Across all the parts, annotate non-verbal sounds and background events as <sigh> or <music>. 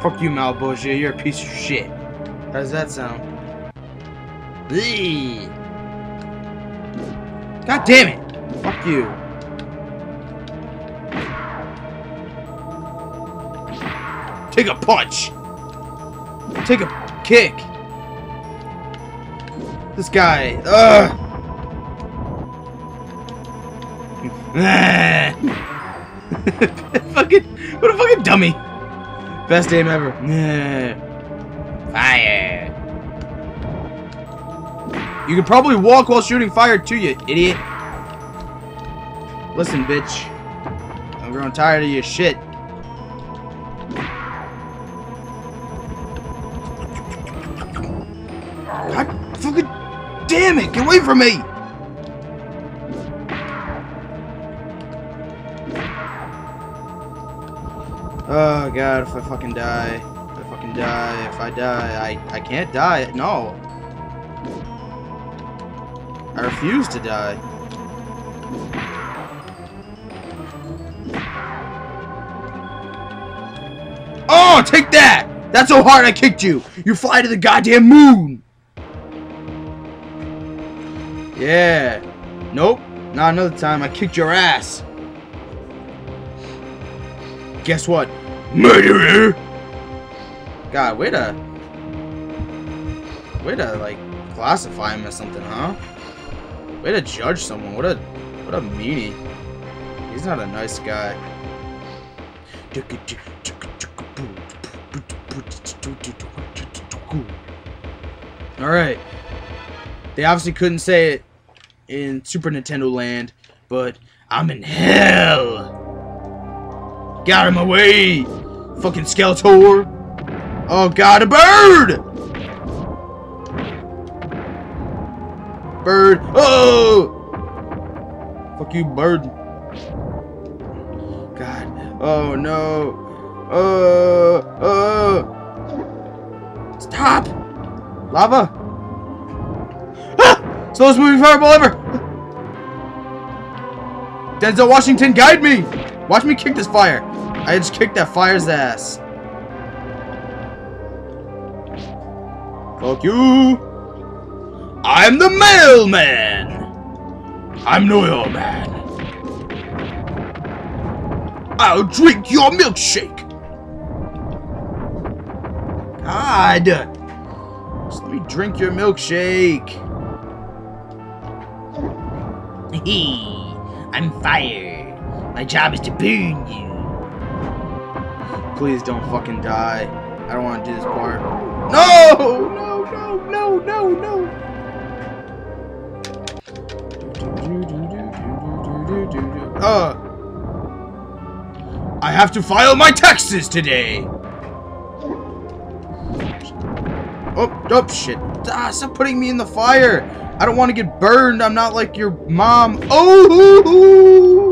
Fuck you, Malbosia. You're a piece of shit. How does that sound? Eee. God damn it! Fuck you. Take a punch! Take a kick! This guy. Ugh! <laughs> fucking, what a fucking dummy! Best game ever. <sighs> Fire! You can probably walk while shooting fire too, you idiot. Listen, bitch. I'm growing tired of your shit. God fucking damn it! Get away from me! Oh god, if I fucking die. If I fucking die, if I die, I, I can't die. No. I refuse to die. Oh, take that! That's so hard I kicked you! You fly to the goddamn moon! Yeah. Nope. Not another time. I kicked your ass. Guess what? Murderer! God, way to... Way to, like, classify him as something, huh? Way to judge someone. What a... What a meanie. He's not a nice guy. Alright. They obviously couldn't say it in Super Nintendo land, but I'm in hell! Got my way! Fucking Skeletor! Oh god, a bird! Bird! Oh! Fuck you, bird. God. Oh no. Uh, uh. Stop! Lava! Ah! Slowest moving fireball ever! Denzel Washington, guide me! Watch me kick this fire. I just kicked that fire's ass. Fuck you! I'm the mailman! I'm your man. I'll drink your milkshake! God! Just let me drink your milkshake. Hee. <laughs> I'm fire. My job is to burn you. Please don't fucking die. I don't want to do this part. No! No, no, no, no, no! Uh, I have to file my taxes today! Oh, oh, shit. Ah, stop putting me in the fire! I don't want to get burned. I'm not like your mom. Oh!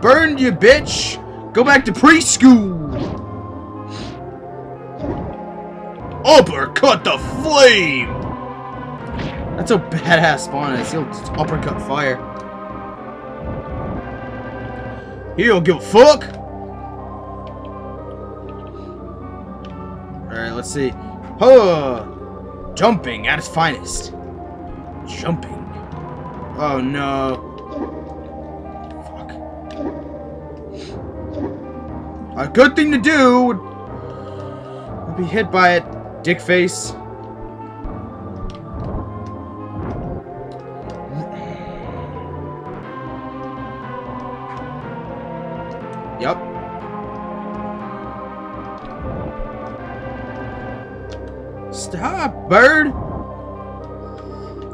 Burned you, bitch! Go back to preschool! Uppercut the flame! That's a badass spawn. I see just uppercut fire. He don't give a fuck! Alright, let's see. Huh! Jumping at its finest. Jumping. Oh no. A good thing to do would be hit by it, dick face. Yep. Stop, bird!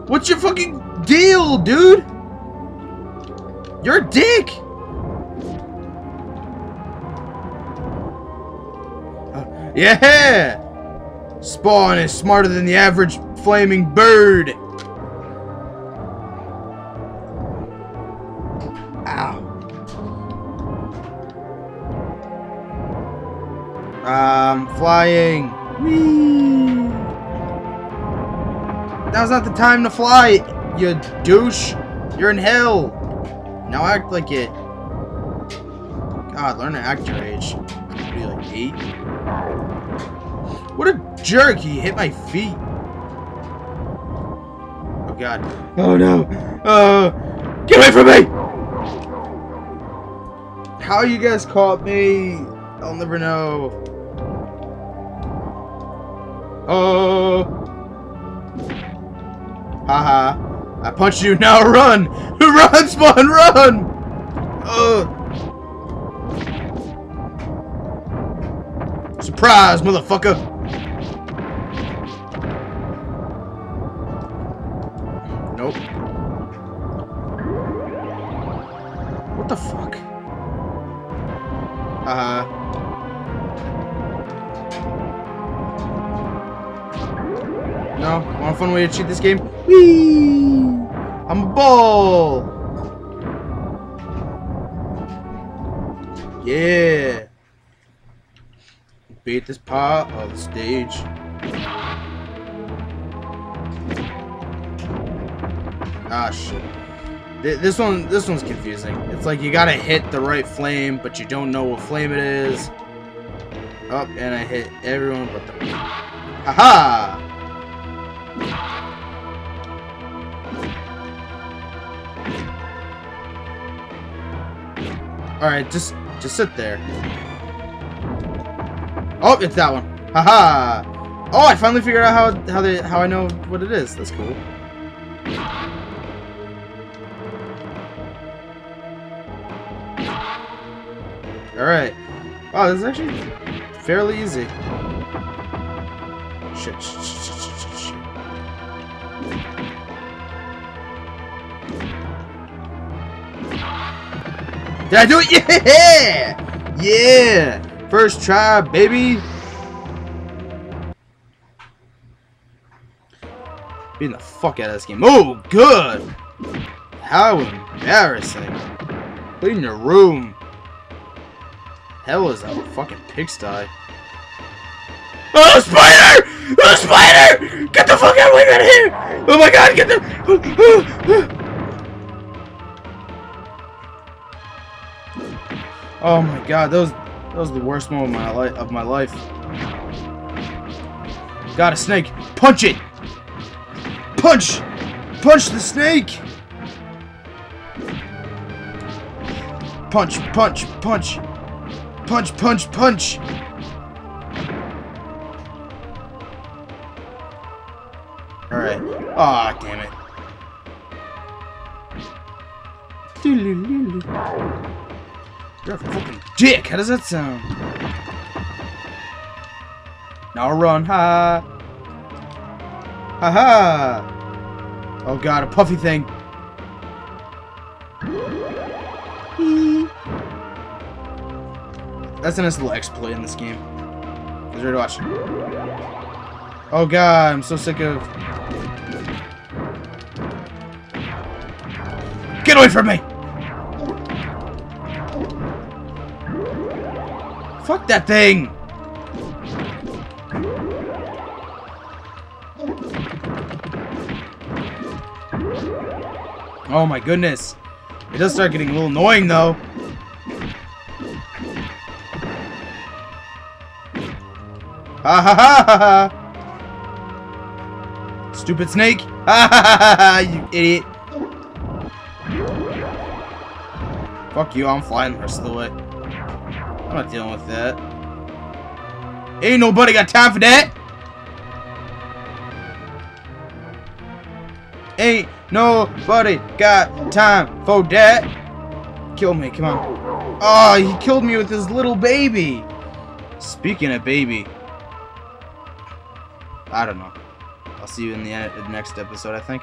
What's your fucking deal, dude? You're a dick! Yeah! Spawn is smarter than the average flaming bird. Ow. I'm flying. Whee! Now's not the time to fly, you douche. You're in hell. Now act like it. God, learn to act your age. You, like, eight? What a jerk! He hit my feet. Oh, God. Oh, no. Uh, get away from me! How you guys caught me? I'll never know. Oh. Haha. I punched you, now run! <laughs> Run, Spawn, run! Uh. Surprise, motherfucker! Nope. What the fuck? Haha. No? Want a fun way to cheat this game? Whee! I'm a ball! Yeah! Beat this part of the stage. Ah shit. This one this one's confusing. It's like you gotta hit the right flame, but you don't know what flame it is. Up oh, and I hit everyone but the Haha! Alright, just just sit there. Oh, it's that one. Haha! -ha. Oh, I finally figured out how how they how I know what it is. That's cool. Alright. Wow, this is actually fairly easy. Shit, shit, shit, shit. Did I do it? <laughs> Yeah! Yeah! First try, baby! Beating the fuck out of this game. Oh, good! How embarrassing. Clean your room. Hell is that fucking pigsty? Oh, spider! Oh, spider! Get the fuck out of here! Oh my god, get the... Oh my god, was that was the worst moment of my life of my life. Got a snake. Punch it! Punch! Punch the snake! Punch, punch, punch. Punch, punch, punch! Alright. Aw, oh, damn it. You're a fucking dick! How does that sound? Now run, ha! Ha ha! Oh god, a puffy thing. That's a nice little exploit in this game. Who's ready to watch? Oh god, I'm so sick of... Get away from me! Fuck that thing! Oh my goodness. It does start getting a little annoying though. Ha ha ha ha! Stupid snake! Ha ha ha ha! You idiot! Fuck you, I'm flying the rest of the way. I'm not dealing with that. Ain't nobody got time for that. Ain't nobody got time for that. Kill me, come on. Oh, he killed me with his little baby. Speaking of baby. I don't know. I'll see you in the, uh, the next episode, I think.